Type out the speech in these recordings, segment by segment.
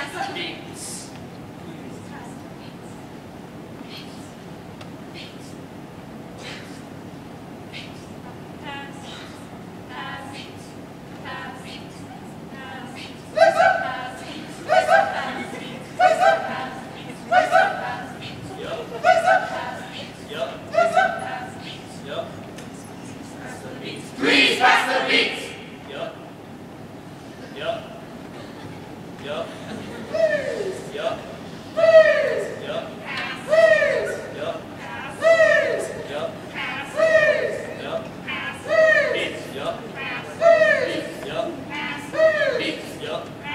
graça. Amém. Yep.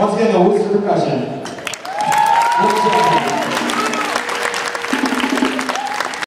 発言が大塚隆明。